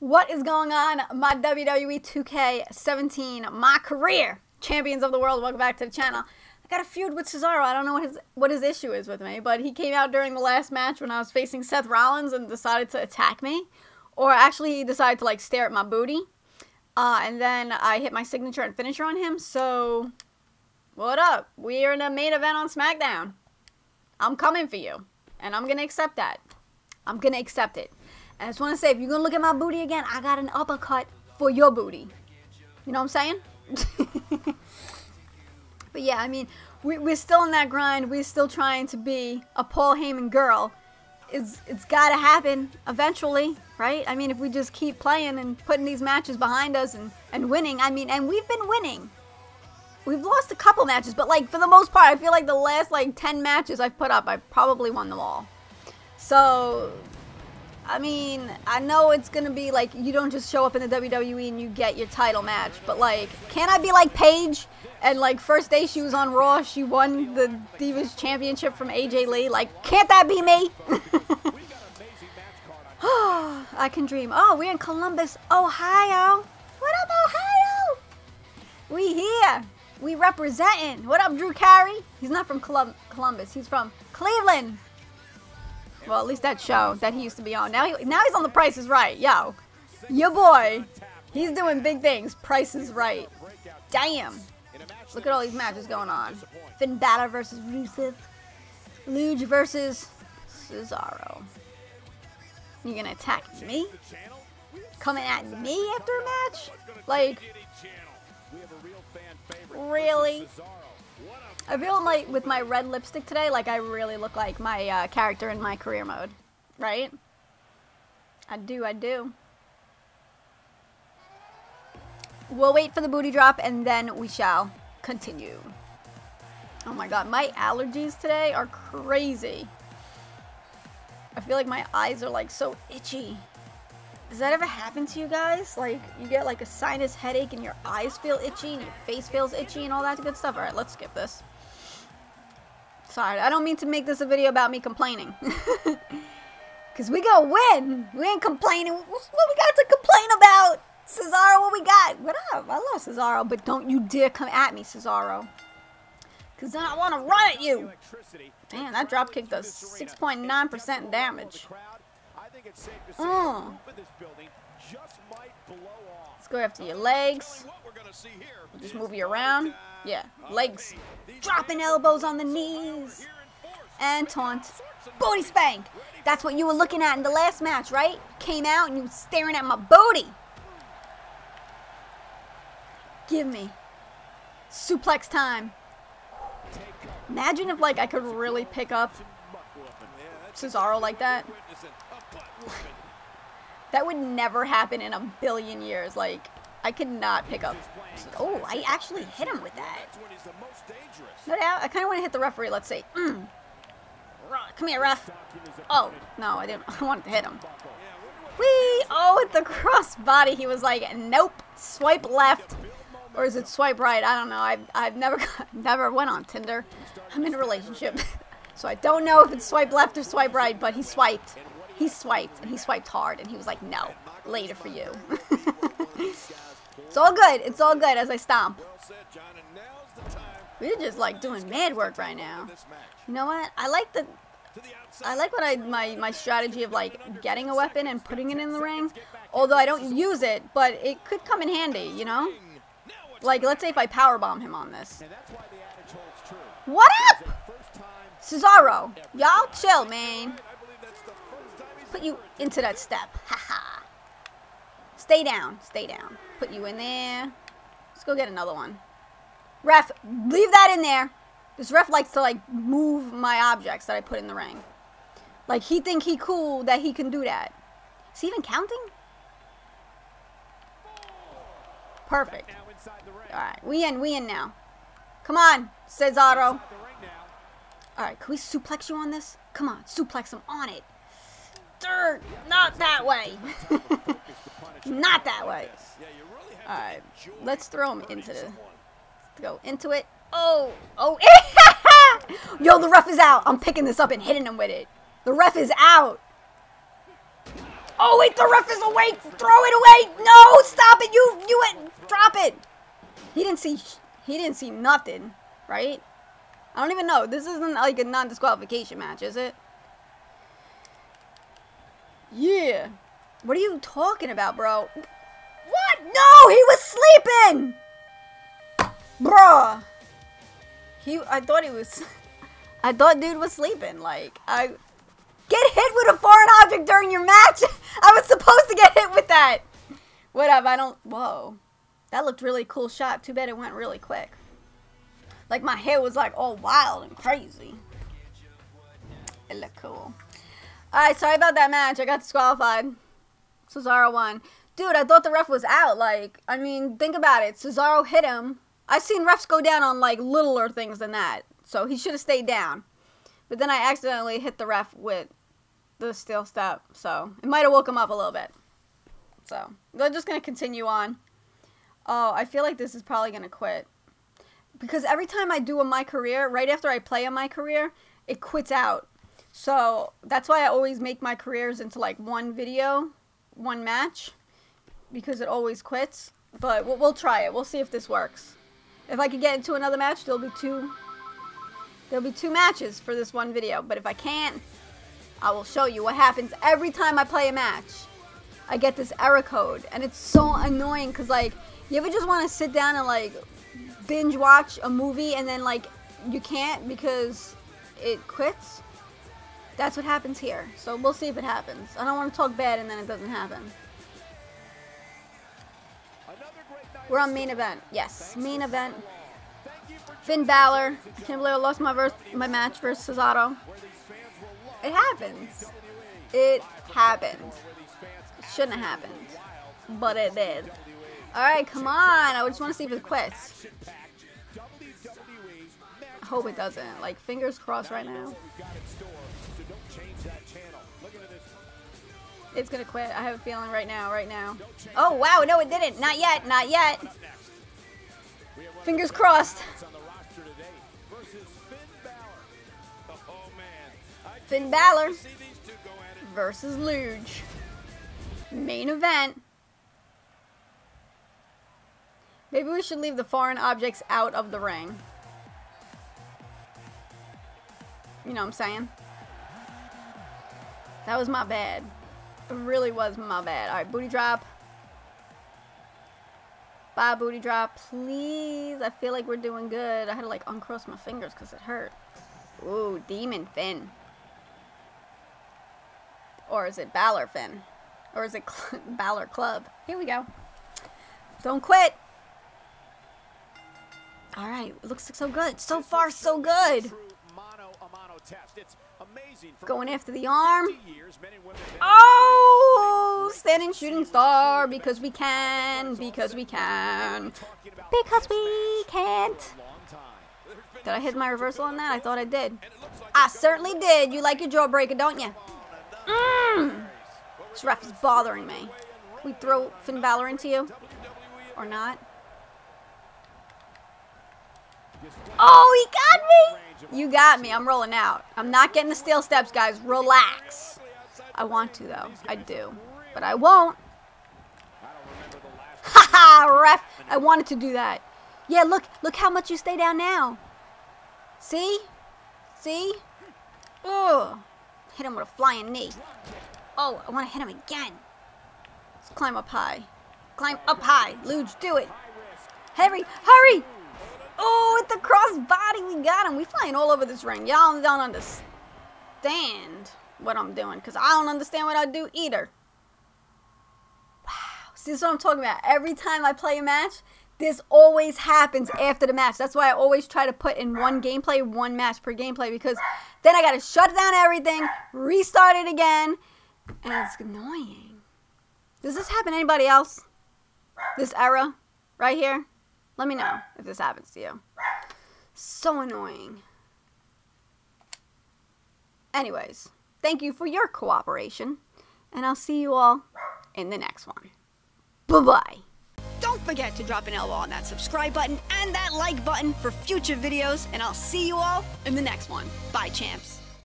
What is going on, my WWE 2K17, my career champions of the world? Welcome back to the channel. I got a feud with Cesaro. I don't know what his what his issue is with me, but he came out during the last match when I was facing Seth Rollins and decided to attack me, or actually he decided to like stare at my booty, uh, and then I hit my signature and finisher on him. So, what up? We're in a main event on SmackDown. I'm coming for you, and I'm gonna accept that. I'm gonna accept it. I just want to say, if you're going to look at my booty again, I got an uppercut for your booty. You know what I'm saying? but yeah, I mean, we, we're still in that grind. We're still trying to be a Paul Heyman girl. It's, it's got to happen eventually, right? I mean, if we just keep playing and putting these matches behind us and, and winning, I mean, and we've been winning. We've lost a couple matches, but like for the most part, I feel like the last like 10 matches I've put up, I probably won them all. So I mean, I know it's gonna be like you don't just show up in the WWE and you get your title match, but like, can I be like Paige? And like, first day she was on Raw, she won the Divas Championship from AJ Lee. Like, can't that be me? I can dream. Oh, we're in Columbus, Ohio. What up, Ohio? We here. We representing. What up, Drew Carey? He's not from Colum Columbus. He's from Cleveland. Well, at least that show that he used to be on. Now, he, now he's on The Price is Right. Yo, your boy, he's doing big things. Price is Right. Damn. Look at all these matches going on. Finn Balor versus Rusev. Luge versus Cesaro. You gonna attack me? Coming at me after a match? Like, really? I feel like with my red lipstick today, like I really look like my uh, character in my career mode, right? I do, I do. We'll wait for the booty drop and then we shall continue. Oh my god, my allergies today are crazy. I feel like my eyes are like so itchy. Does that ever happen to you guys? Like, you get like a sinus headache and your eyes feel itchy and your face feels itchy and all that good stuff? Alright, let's skip this. Sorry, I don't mean to make this a video about me complaining. Because we gonna win. We ain't complaining. What we got to complain about? Cesaro, what we got? What up? I love Cesaro, but don't you dare come at me, Cesaro. Because then I want to run at you. Man, that dropkick does 6.9% damage. Mm. Let's go after your legs. Just move you around. Yeah, legs. Dropping elbows on the knees. And taunt. Booty spank. That's what you were looking at in the last match, right? Came out and you were staring at my booty. Give me. Suplex time. Imagine if, like, I could really pick up Cesaro like that. That would never happen in a billion years. Like, I could not pick up. Oh, I actually hit him with that. No doubt. I kind of want to hit the referee. Let's see. Mm. Come here, ref. Oh, no, I didn't. I wanted to hit him. Whee! Oh, with the cross body, he was like, nope. Swipe left. Or is it swipe right? I don't know. I've, I've never never went on Tinder. I'm in a relationship. so I don't know if it's swipe left or swipe right, but he swiped. He swiped, and he swiped hard, and he was like, no, later for you. It's all good. It's all good as I stomp. We're just like doing mad work right now. You know what? I like the I like what I my my strategy of like getting a weapon and putting it in the ring. Although I don't use it, but it could come in handy, you know? Like let's say if I power bomb him on this. What up? Cesaro. Y'all chill, man. Put you into that step. Haha. Stay down. Stay down. Put you in there. Let's go get another one. Ref, leave that in there. This ref likes to, like, move my objects that I put in the ring. Like, he think he cool that he can do that. Is he even counting? Perfect. Alright, we in, we in now. Come on, Cesaro. Alright, can we suplex you on this? Come on, suplex him on it. Dirt, not that way. not that way. Alright, let's throw him into the... Go into it. Oh, oh, Yo, the ref is out. I'm picking this up and hitting him with it. The ref is out. Oh wait, the ref is awake. Throw it away. No, stop it. You, you. Drop it. He didn't see. He didn't see nothing, right? I don't even know. This isn't like a non-disqualification match, is it? Yeah. What are you talking about, bro? What? No, he was sleeping. Bruh. He, I thought he was, I thought dude was sleeping. Like, I, get hit with a foreign object during your match. I was supposed to get hit with that. Whatever, I don't, whoa. That looked really cool shot. Too bad it went really quick. Like my hair was like all wild and crazy. It looked cool. Alright, sorry about that match. I got disqualified. Cesaro won. Dude, I thought the ref was out. Like, I mean, think about it. Cesaro hit him. I've seen refs go down on like littler things than that. So he should have stayed down. But then I accidentally hit the ref with the steel step. So it might have woke him up a little bit. So they're just going to continue on. Oh, I feel like this is probably going to quit. Because every time I do a my career, right after I play a my career, it quits out. So that's why I always make my careers into like one video, one match. Because it always quits. But we'll, we'll try it. We'll see if this works. If I could get into another match, there'll be two there'll be two matches for this one video. But if I can't, I will show you what happens every time I play a match. I get this error code and it's so annoying because like you ever just want to sit down and like binge watch a movie and then like you can't because it quits? That's what happens here. So we'll see if it happens. I don't want to talk bad and then it doesn't happen. We're on main event. Yes, main event. Finn Balor. I can't believe I lost my verse, my match versus Cesaro. It happens. It happened. It shouldn't have happened, but it did. All right, come on. I just want to see if it quits. Hope it doesn't. Like fingers crossed right now. It's gonna quit. I have a feeling right now, right now. Oh, wow, no, it didn't. Not yet, not yet. Fingers crossed. Finn Balor versus Luge. Main event. Maybe we should leave the foreign objects out of the ring. You know what I'm saying? That was my bad. It really was my bad. Alright, booty drop. Bye, booty drop. Please. I feel like we're doing good. I had to like uncross my fingers because it hurt. Ooh, Demon Finn. Or is it Balor Finn? Or is it Balor Club? Here we go. Don't quit. Alright, looks so good. So far, so good. Going after the arm. Oh! Standing shooting star because we can. Because we can. Because we can't. Did I hit my reversal on that? I thought I did. I certainly did. You like your jawbreaker, don't you? Mmm! This ref is bothering me. Can we throw Finn Balor into you? Or not? Oh, he got me! You got me. I'm rolling out. I'm not getting the steel steps, guys. Relax. I want to, though. I do. But I won't. Haha, ref. I wanted to do that. Yeah, look. Look how much you stay down now. See? See? Ugh. Hit him with a flying knee. Oh, I want to hit him again. Let's climb up high. Climb up high. Luge, do it. Hurry, hurry! Oh, with the cross body, we got him. We flying all over this ring. Y'all don't understand what I'm doing because I don't understand what I do either. Wow. See, this is what I'm talking about. Every time I play a match, this always happens after the match. That's why I always try to put in one gameplay, one match per gameplay because then I got to shut down everything, restart it again, and it's annoying. Does this happen to anybody else? This era right here? Let me know if this happens to you. So annoying. Anyways, thank you for your cooperation, and I'll see you all in the next one. Bye-bye. Don't forget to drop an elbow on that subscribe button and that like button for future videos, and I'll see you all in the next one. Bye, champs.